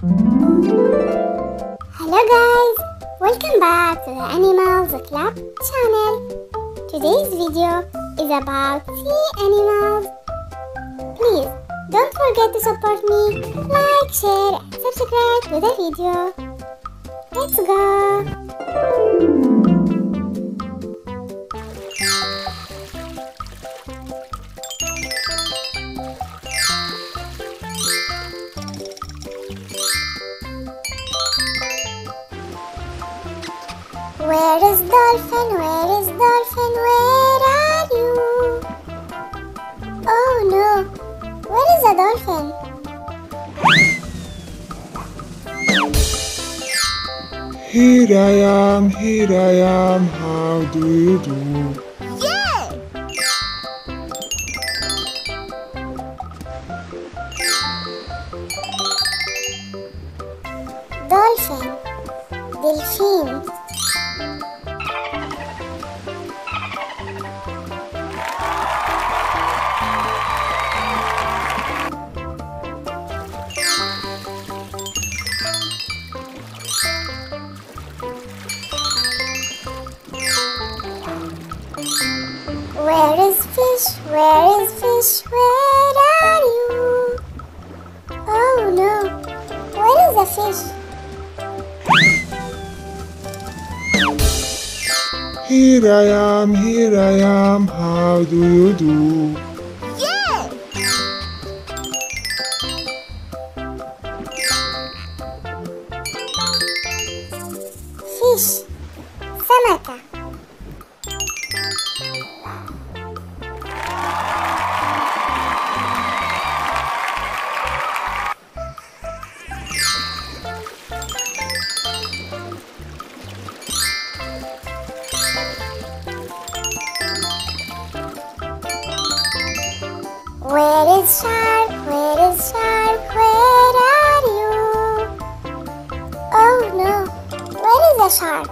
Hello guys, welcome back to the Animals Club channel. Today's video is about sea animals. Please don't forget to support me, like, share subscribe to the video. Let's go! Where is Dolphin? Where is Dolphin? Where are you? Oh no! Where is the dolphin? Here I am, here I am, how do you do? Dolphin. Delphine. Where is fish? Where is fish? Where are you? Oh no! Where is the fish? Here I am, here I am, how do you do? Shark? Where is shark? Where are you? Oh no! Where is the shark?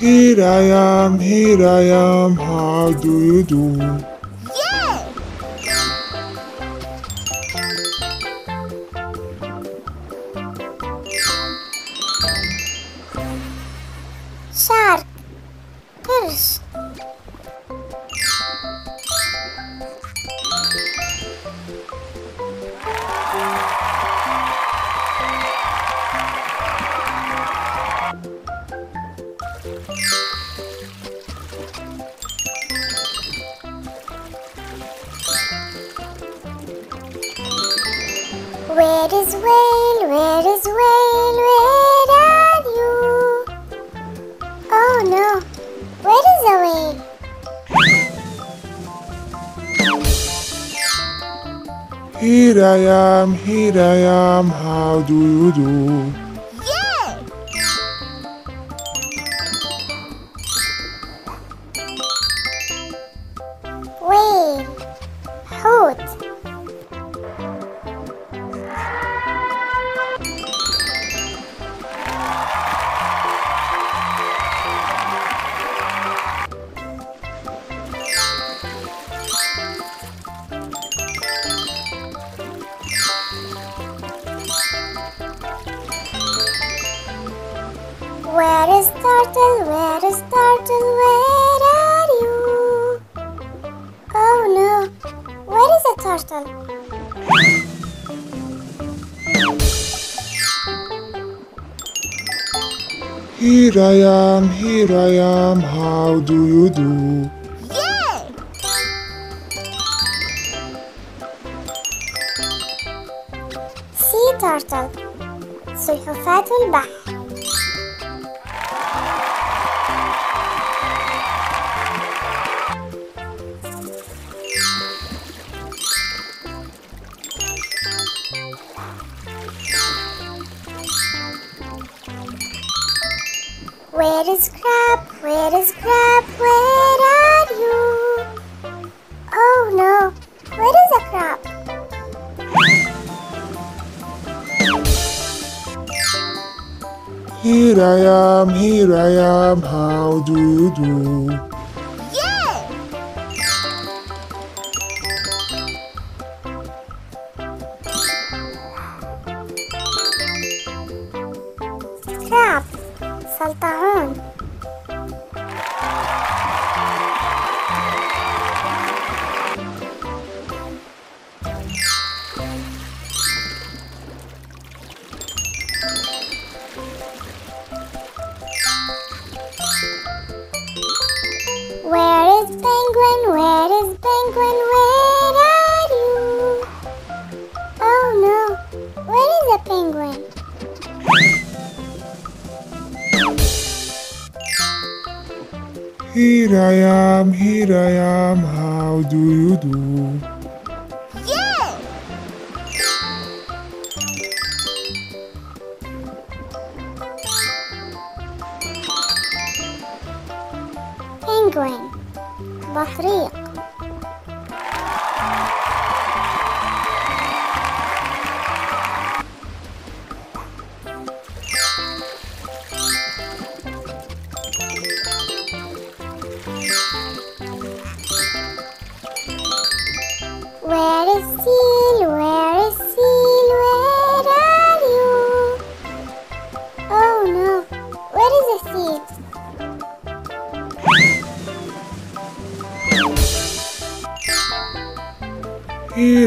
Here I am, here I am, how do you do? Where is whale? Where is whale? Where are you? Oh no! Where is the whale? Here I am, here I am, how do you do? Where is turtle? Where is turtle? Where are you? Oh no! Where is the turtle? Here I am, here I am, how do you do? Sea turtle. سلحفاة البحر. Where is crab? Where are you? Oh no! Where is a crab? Here I am, here I am, how do you do? I am, here I am, how do you do? penguin بطريق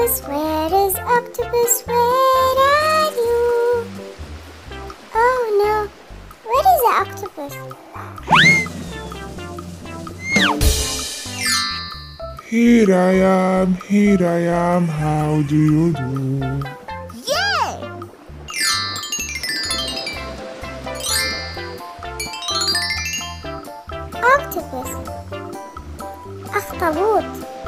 octopus? Where is octopus? Where are you? Oh no, where is the octopus? Here I am, here I am, how do you do? Yeah! Octopus Akhtabut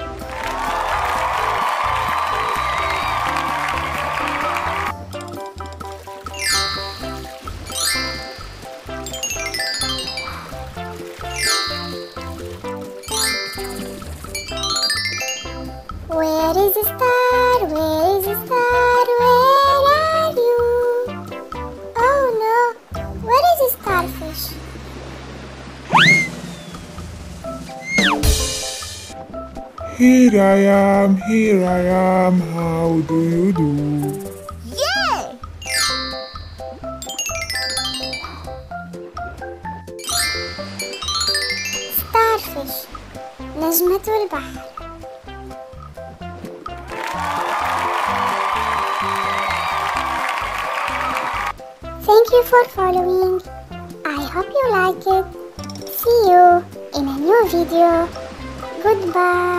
Here I am, here I am, how do you do? starfish نجمة البحر Thank you for following. I hope you like it. See you in a new video. Goodbye.